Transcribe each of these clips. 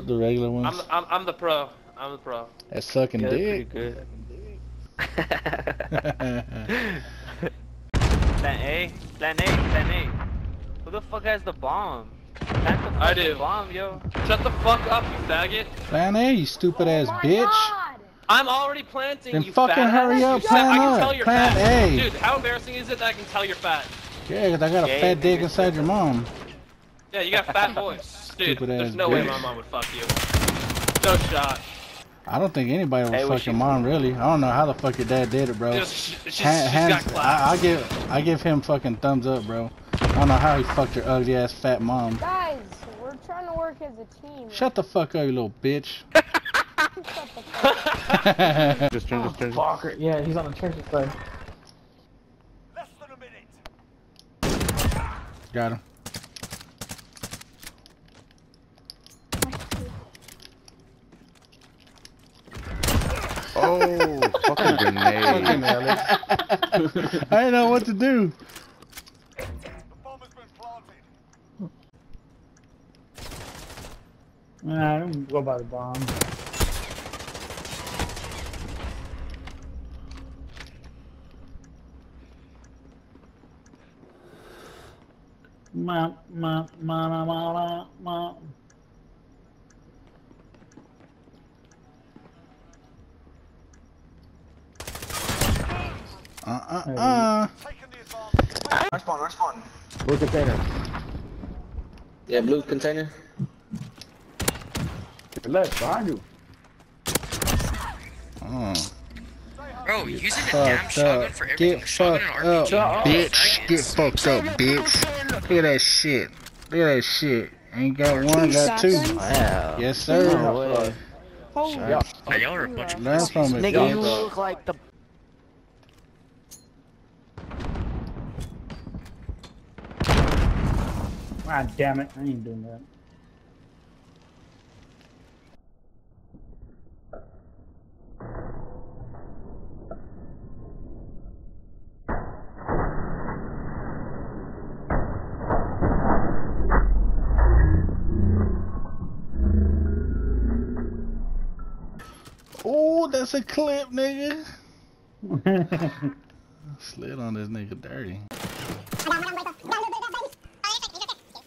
The regular ones. I'm, I'm, I'm the pro. I'm the pro. That's sucking Yeah, that's pretty dick. good. Plan Plan A, plan A, plan A. Who the fuck has the bomb? Plant the I do. bomb, yo. Shut the fuck up, you faggot. A, you stupid ass Oh my bitch. God. I'm already planting, Then you fucking fat hurry up, You plan I can up. tell you're Plan fat. A. Dude, how embarrassing is it that I can tell you're fat? Yeah, 'cause I got a Gay fat dick inside your mom. Yeah, you got fat voice. Dude, Stupid there's ass no way my mom would fuck you. No shot. I don't think anybody would Hey, what fuck your mom, really. I don't know how the fuck your dad did it, bro. Dude, she, she's, Ha- she's hands, got. I, I give, I give him fucking thumbs up, bro. I don't know how he fucked your ugly ass fat mom. Guys, we're trying to work as a team. Shut the fuck up, you little bitch. Shut fuck just turn, just turn. Fucker. Yeah, he's on the church side. Got him. Oh, fucking grenade. I didn't know what to do. Nah, I don't go by the bomb. Ma ma ma ma ma ma Uh uh uh. Respawn, respawn. Blue container. Yeah, blue container. Left behind you. Uh. Bro, using the damn Fucked shotgun up. for everything. Get shotgun fucked and up, RPG. bitch. Get fucked up, bitch. Look at that shit. Look at that shit. Ain't got one, got two. Wow. Yes, sir. No way. Yeah. Y'all are a bunch of Learn Nigga, you look like the. Ah, damn it. I ain't doing that. Oh, that's a clip, nigga. Slid on this nigga dirty.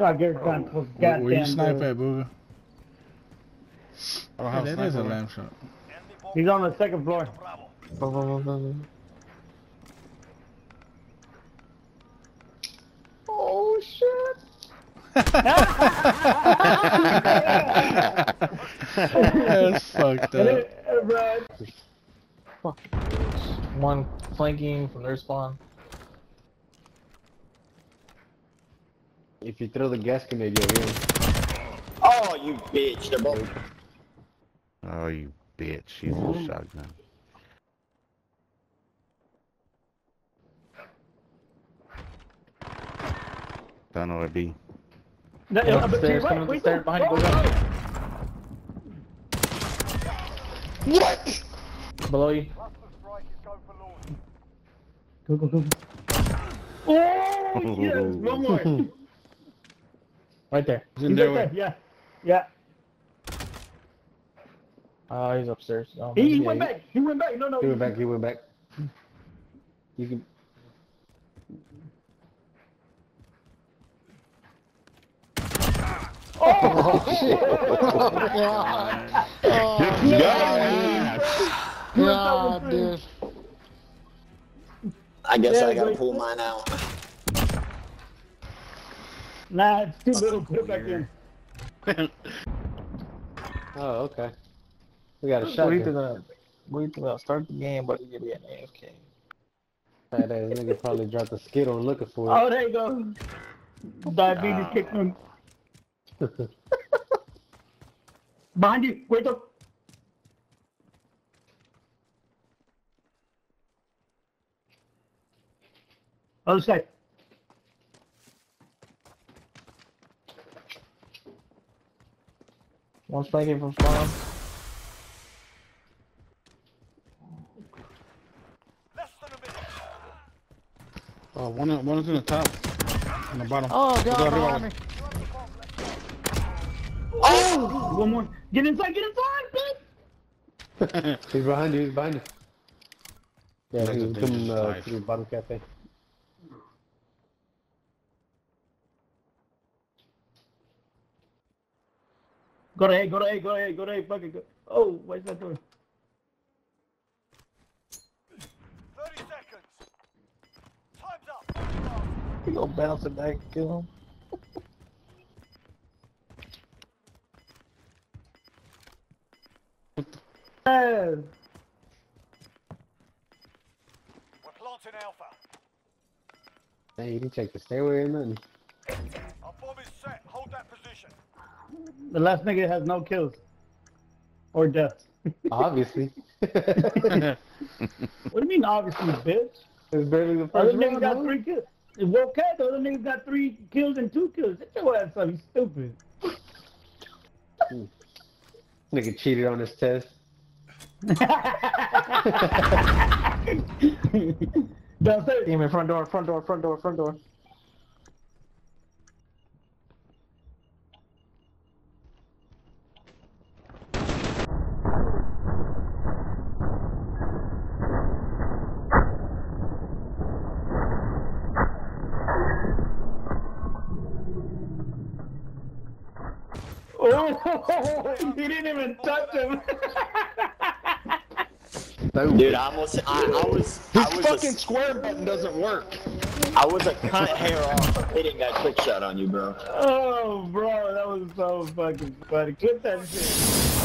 so I get gun oh, close. Where, where you snipe door. at, Booga? I oh, don't Yeah, have that is a sniper. lamp shot. He's on the second floor. Oh shit! That's fucked up. Right. One flanking from their spawn. If you throw the gas grenade, you'll win. Oh, you bitch. They're both. Oh, you bitch. She's a shotgun. Don't know where it be. No, Yeah, uh, but to your upstairs, right, coming wait, upstairs, behind you, go wait. What? Below you. Go, go, go. Oh, yes, one more. Right there. He's right there, yeah. Yeah. Oh, he's upstairs. Oh, He, he yeah, went back. He went back. No, no. He went back, he went back. You can. God, dude. I guess Yeah, I gotta wait. pull mine out. Nah, it's too little. Put it back in. Oh, okay. We got a What do you think shotgun. of? What do you think about start the game, but you be an AFK? That ass nigga probably dropped a skittle looking for it. Oh, there you go. Diabetes Ah. kicked him. Behind you. Wait up. Other side. One flanking from spawn. Oh, one, one is in the top. On the bottom. Oh, God, arriba. behind me. Oh! One more. Get inside, get inside, bitch! He's behind you, he's behind you. Yeah, That's he coming dangerous uh, knife. to the bottom cafe. Go to A, go to A, go to A, go to A, fuck it, go. Oh, what is that doing? 30 seconds. Time's up. He gonna bounce it back and kill him. Yes. Oh. We're planting Alpha. Hey, you didn't check the stairway or nothing. The last nigga has no kills. Or deaths. Obviously. What do you mean, obviously, bitch? It's barely the Other first niggas round, got huh? three kills. Okay, the other niggas got three kills and two kills. Get your ass up, you stupid. Hmm. Nigga cheated on his test. Downstairs. In front door, front door, front door, front door. Oh, he didn't even touch him. Dude, I almost, I, I was, I His was fucking a, square button doesn't work. I was a cunt hair off of hitting that quick shot on you, bro. oh, bro, that was so fucking funny. Clip that shit.